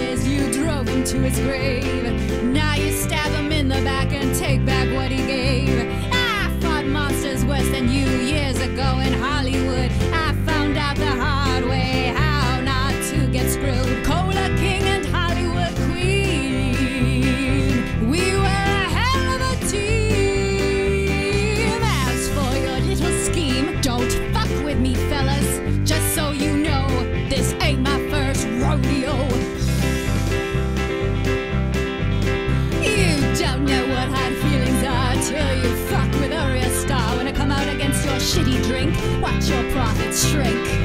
as you drove into his grave. Now shitty drink, watch your profits shrink.